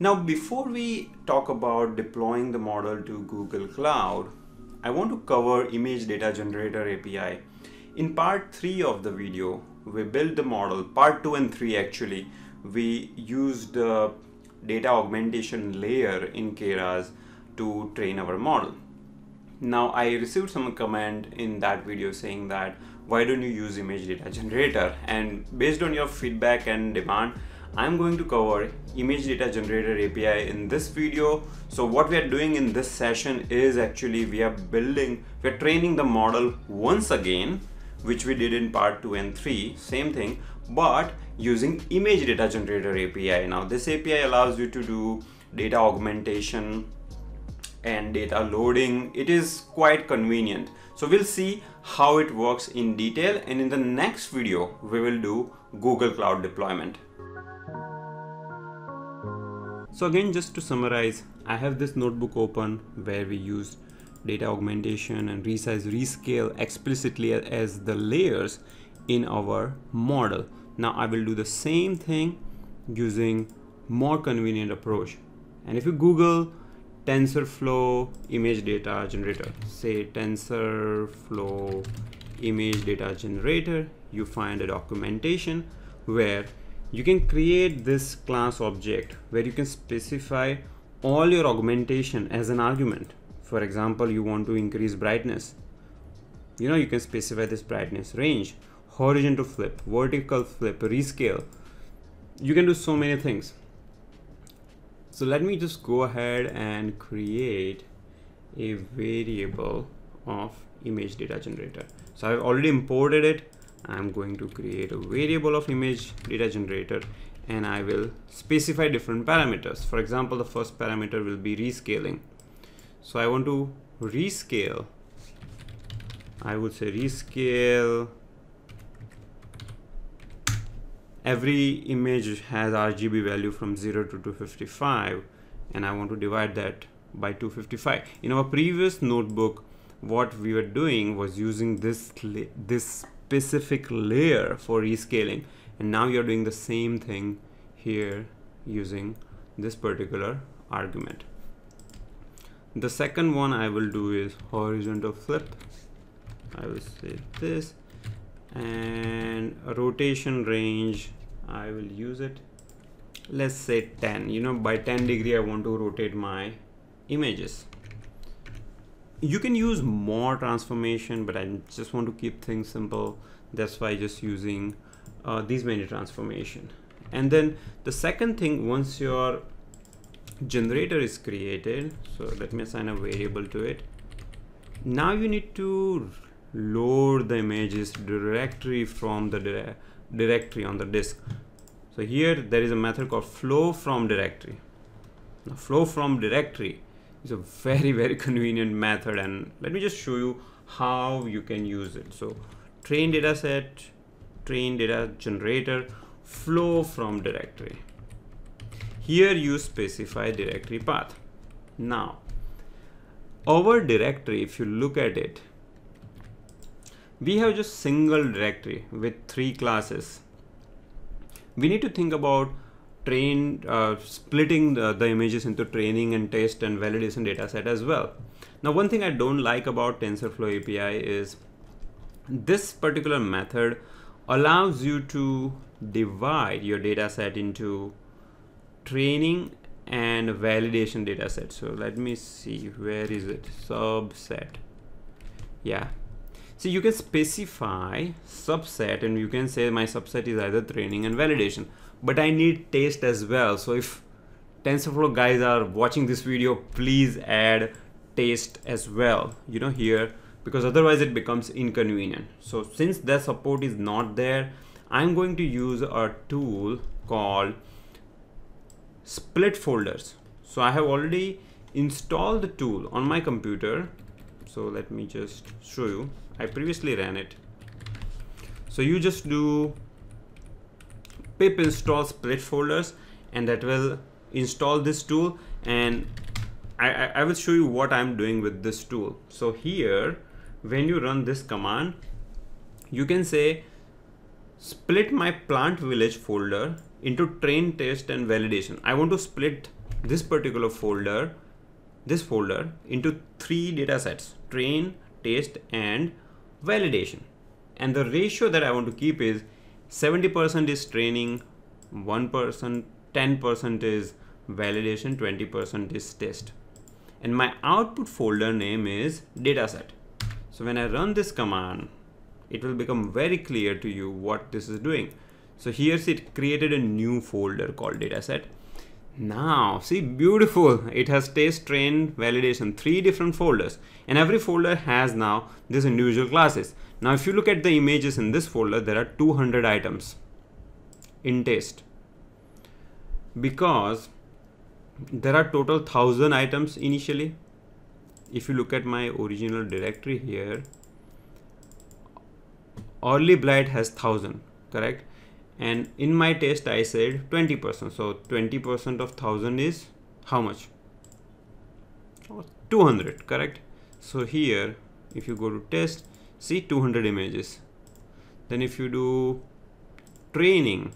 Now, before we talk about deploying the model to Google Cloud, I want to cover Image Data Generator API. In part 3 of the video, we built the model, part 2 and 3 actually, we used the data augmentation layer in Keras to train our model. Now, I received some comment in that video saying that why don't you use Image Data Generator? And based on your feedback and demand, I'm going to cover image data generator API in this video. So what we are doing in this session is actually we are building, we're training the model once again, which we did in part two and three, same thing, but using image data generator API. Now this API allows you to do data augmentation and data loading. It is quite convenient. So we'll see how it works in detail and in the next video, we will do Google Cloud deployment. So again, just to summarize, I have this notebook open where we use data augmentation and resize rescale explicitly as the layers in our model. Now I will do the same thing using more convenient approach. And if you Google TensorFlow image data generator, say TensorFlow image data generator, you find a documentation where you can create this class object where you can specify all your augmentation as an argument. For example, you want to increase brightness. You know, you can specify this brightness range, horizontal flip, vertical flip, rescale. You can do so many things. So let me just go ahead and create a variable of image data generator. So I've already imported it I'm going to create a variable of image data generator and I will specify different parameters. For example, the first parameter will be rescaling. So I want to rescale. I would say rescale. Every image has RGB value from 0 to 255 and I want to divide that by 255. In our previous notebook, what we were doing was using this, this specific layer for rescaling. And now you're doing the same thing here using this particular argument. The second one I will do is horizontal flip. I will say this. And rotation range I will use it. Let's say 10 you know by 10 degree I want to rotate my images you can use more transformation but I just want to keep things simple. That's why just using uh, these many transformation. And then the second thing once your generator is created so let me assign a variable to it. Now you need to load the images directory from the dire directory on the disk. So here there is a method called flow from directory. Now flow from directory is a very very convenient method and let me just show you how you can use it. So train dataset train data generator flow from directory. Here you specify directory path. Now our directory if you look at it we have just single directory with three classes. We need to think about train uh, splitting the, the images into training and test and validation data set as well. Now one thing I don't like about TensorFlow API is this particular method allows you to divide your data set into training and validation data set. So let me see, where is it? Subset. Yeah. So you can specify subset and you can say my subset is either training and validation but I need taste as well. So if TensorFlow guys are watching this video, please add taste as well, you know, here, because otherwise it becomes inconvenient. So since that support is not there, I'm going to use a tool called split folders. So I have already installed the tool on my computer. So let me just show you. I previously ran it. So you just do pip install split folders and that will install this tool and I, I, will show you what I'm doing with this tool. So here, when you run this command, you can say split my plant village folder into train test and validation. I want to split this particular folder this folder into three data sets train test and validation and the ratio that I want to keep is 70% is training 1% 10% is validation 20% is test. And my output folder name is dataset. So when I run this command it will become very clear to you what this is doing. So here's it created a new folder called dataset. Now see beautiful. It has test train validation three different folders. And every folder has now these individual classes now if you look at the images in this folder there are 200 items in test because there are total thousand items initially. If you look at my original directory here early blight has thousand correct? And in my test I said 20% so 20% of 1000 is how much? 200 correct? So here if you go to test see 200 images. Then if you do training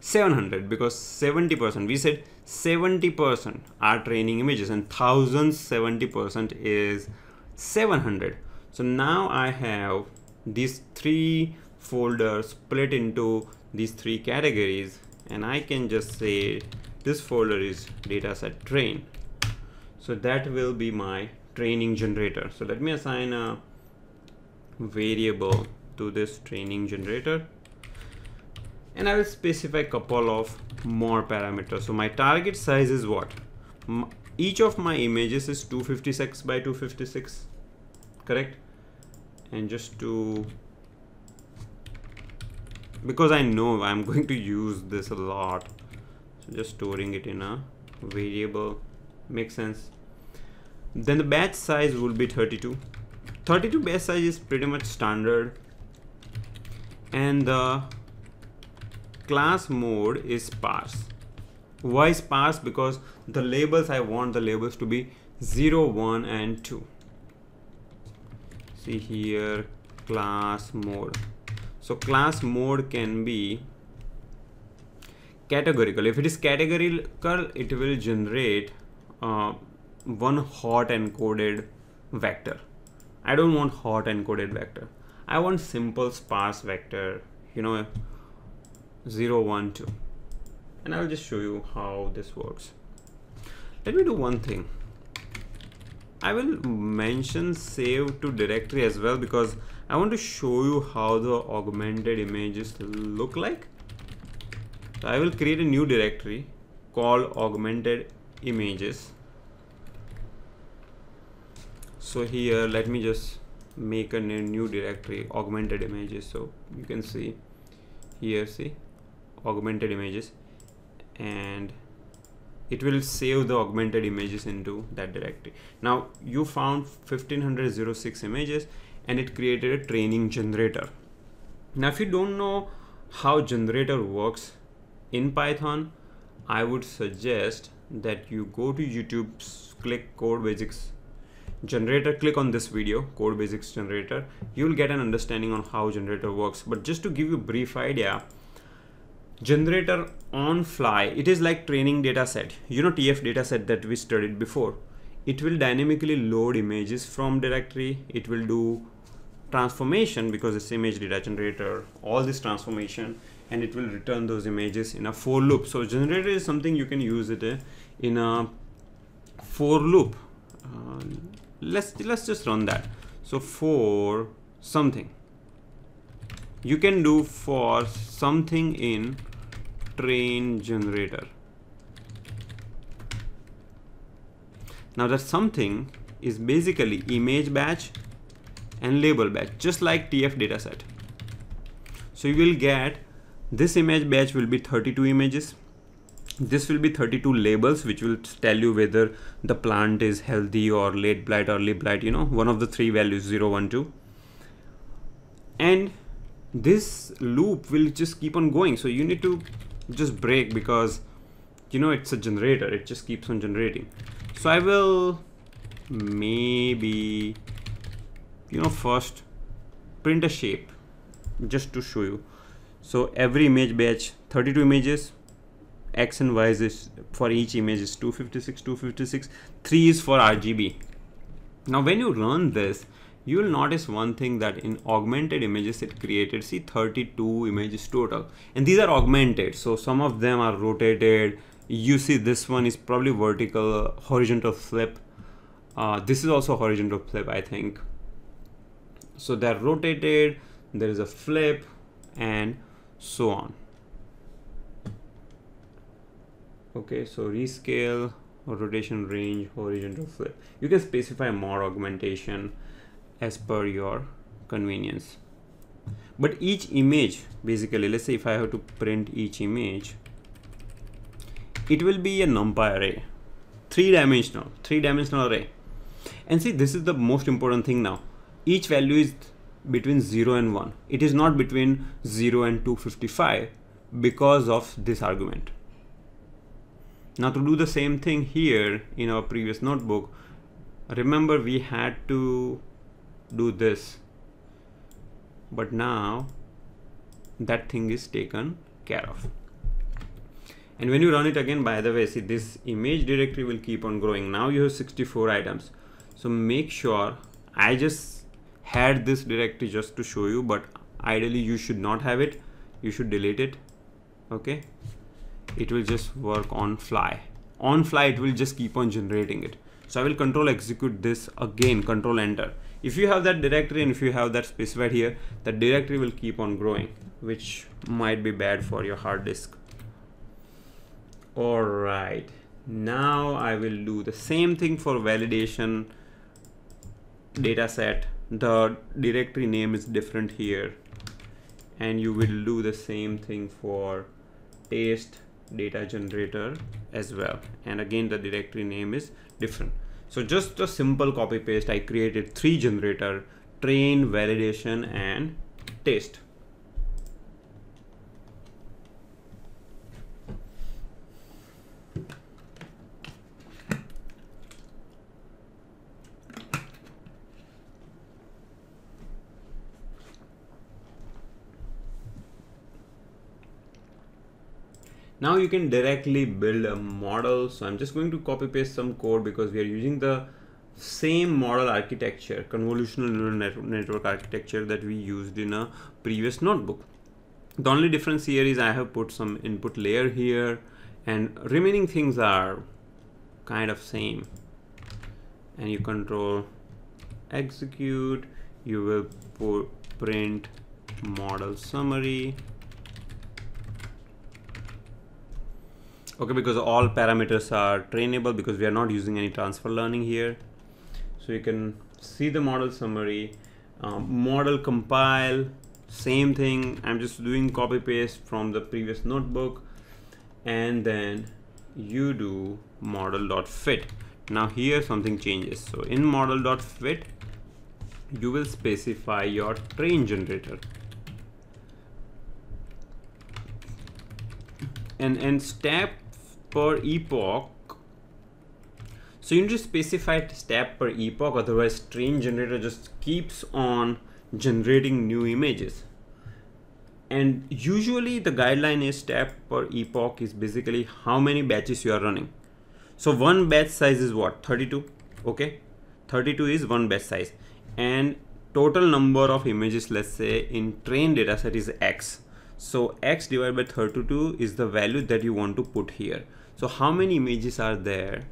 700 because 70% we said 70% are training images and 1070% is 700 so now I have these three folders split into these three categories and I can just say this folder is dataset train. So that will be my training generator. So let me assign a variable to this training generator. And I will specify a couple of more parameters. So my target size is what? Each of my images is 256 by 256 correct? And just to because I know I'm going to use this a lot. So just storing it in a variable makes sense. Then the batch size will be 32 32 batch size is pretty much standard. And the class mode is sparse. Why sparse? Because the labels I want the labels to be 0 1 and 2 see here class mode. So class mode can be categorical. If it is categorical it will generate uh, one hot encoded vector I don't want hot encoded vector I want simple sparse vector you know 0 1 2 and I'll just show you how this works let me do one thing I will mention save to directory as well because I want to show you how the augmented images look like. So I will create a new directory called augmented images. So here, let me just make a new directory augmented images. So you can see here, see augmented images and it will save the augmented images into that directory. Now you found 1506 images and it created a training generator. Now, if you don't know how generator works in Python, I would suggest that you go to YouTube, click codebasics generator, click on this video, codebasics generator. You'll get an understanding on how generator works. But just to give you a brief idea, generator on fly, it is like training data set. You know TF data set that we studied before. It will dynamically load images from directory. It will do transformation because it's image data generator all this transformation and it will return those images in a for loop so generator is something you can use it uh, in a for loop uh, let's let's just run that so for something you can do for something in train generator now that something is basically image batch and label batch just like TF dataset. So you will get this image batch will be 32 images. This will be 32 labels which will tell you whether the plant is healthy or late blight, early blight, you know, one of the three values 0, 1, 2. And this loop will just keep on going. So you need to just break because you know it's a generator, it just keeps on generating. So I will maybe you know first print a shape just to show you so every image batch 32 images x and y is for each image is 256 256 3 is for rgb now when you run this you will notice one thing that in augmented images it created see 32 images total. And these are augmented so some of them are rotated. You see this one is probably vertical horizontal flip. Uh, this is also horizontal flip I think. So they're rotated there is a flip and so on okay so rescale or rotation range horizontal flip. You can specify more augmentation as per your convenience. But each image basically let's say if I have to print each image it will be a numpy array. Three dimensional three dimensional array. And see this is the most important thing now. Each value is between 0 and 1 it is not between 0 and 255 because of this argument now to do the same thing here in our previous notebook remember we had to do this. But now that thing is taken care of. And when you run it again by the way see this image directory will keep on growing. Now you have 64 items. So make sure I just had this directory just to show you but ideally you should not have it. You should delete it. Okay it will just work on fly. On fly it will just keep on generating it. So I will control execute this again control enter. If you have that directory and if you have that specified here the directory will keep on growing which might be bad for your hard disk. All right now I will do the same thing for validation data set the directory name is different here. And you will do the same thing for test data generator as well and again the directory name is different so just a simple copy paste, I created three generator, train, validation, and test. Now you can directly build a model so i'm just going to copy paste some code because we are using the same model architecture convolutional neural network architecture that we used in a previous notebook. The only difference here is i have put some input layer here and remaining things are kind of same. And you control execute you will print model summary okay because all parameters are trainable because we are not using any transfer learning here. So you can see the model summary um, model compile same thing. I'm just doing copy paste from the previous notebook. And then you do model.fit now here something changes. So in model.fit you will specify your train generator. And and step per epoch. So you need to specify step per epoch otherwise train generator just keeps on generating new images. And usually the guideline is step per epoch is basically how many batches you are running. So one batch size is what? 32 okay? 32 is one batch size. And total number of images let's say in train dataset is x. So x divided by 32 is the value that you want to put here so how many images are there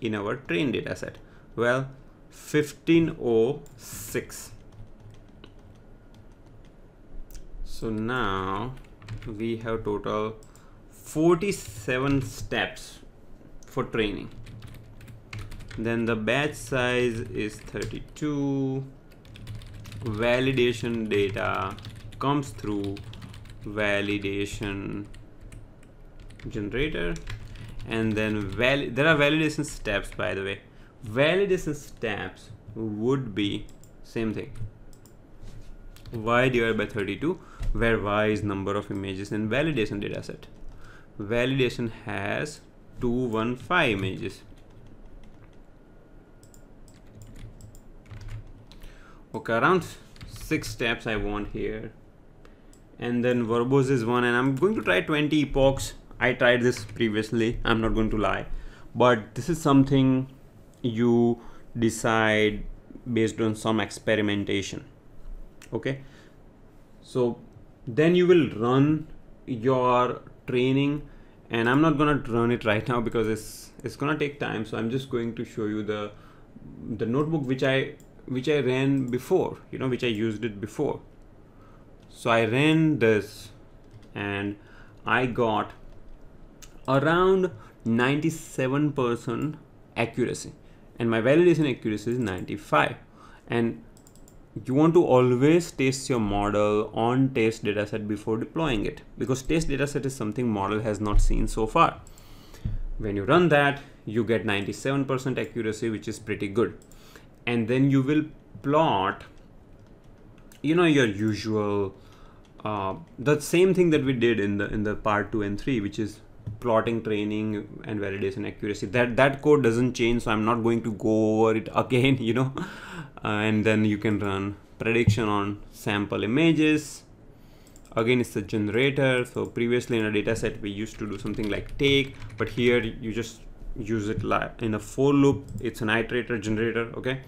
in our train data set? Well, 1506. So now we have total 47 steps for training. Then the batch size is 32. Validation data comes through validation generator and then val there are validation steps by the way. Validation steps would be same thing. Y divided by 32 where y is number of images in validation dataset. Validation has 215 images. Okay around six steps I want here. And then verbose is one and I'm going to try 20 epochs I tried this previously. I'm not going to lie, but this is something you decide based on some experimentation. Okay. So then you will run your training and I'm not gonna run it right now because it's it's gonna take time so I'm just going to show you the the notebook which I which I ran before you know which I used it before so I ran this and I got around 97% accuracy and my validation accuracy is 95 and you want to always test your model on test dataset before deploying it because test dataset is something model has not seen so far. When you run that, you get 97% accuracy, which is pretty good. And then you will plot, you know, your usual, uh, the same thing that we did in the in the part two and three, which is plotting training and validation accuracy. That that code doesn't change so i'm not going to go over it again you know? Uh, and then you can run prediction on sample images. Again it's a generator so previously in a data set we used to do something like take but here you just use it in a for loop. It's an iterator generator okay?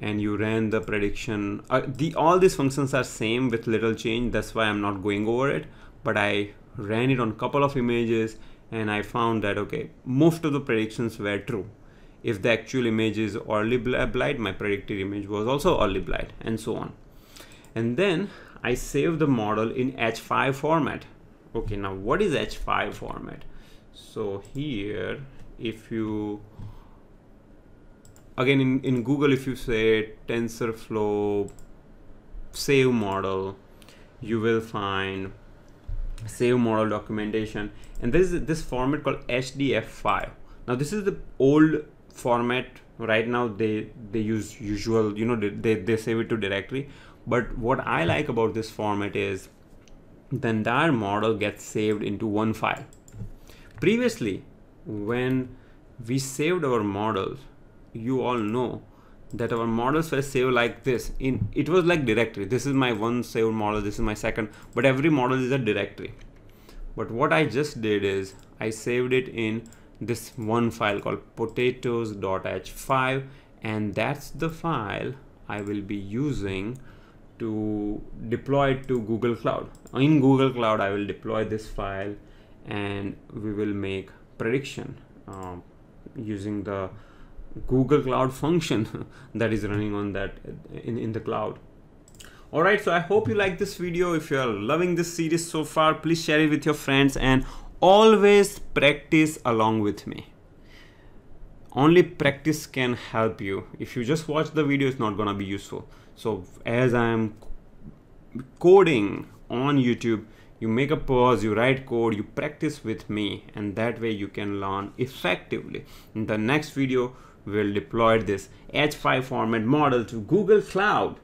And you ran the prediction. Uh, the all these functions are same with little change that's why i'm not going over it but i ran it on a couple of images and I found that okay most of the predictions were true. If the actual image is early uh, blight my predicted image was also early blight and so on. And then I saved the model in H5 format. Okay now what is H5 format? So here if you again in, in Google if you say TensorFlow save model you will find save model documentation. And this is this format called hdf5 now this is the old format. Right now they they use usual you know they, they save it to directory. But what i like about this format is the entire model gets saved into one file. Previously when we saved our models you all know that our models were saved like this. In it was like directory. This is my one saved model this is my second but every model is a directory. But what I just did is I saved it in this one file called potatoes.h5 and that's the file I will be using to deploy it to Google Cloud. In Google Cloud I will deploy this file and we will make prediction um, using the Google Cloud function that is running on that in, in the cloud. Alright, so I hope you like this video. If you are loving this series so far, please share it with your friends and always practice along with me. Only practice can help you. If you just watch the video, it's not gonna be useful. So as I'm coding on YouTube, you make a pause, you write code, you practice with me, and that way you can learn effectively. In the next video, we'll deploy this H5 format model to Google Cloud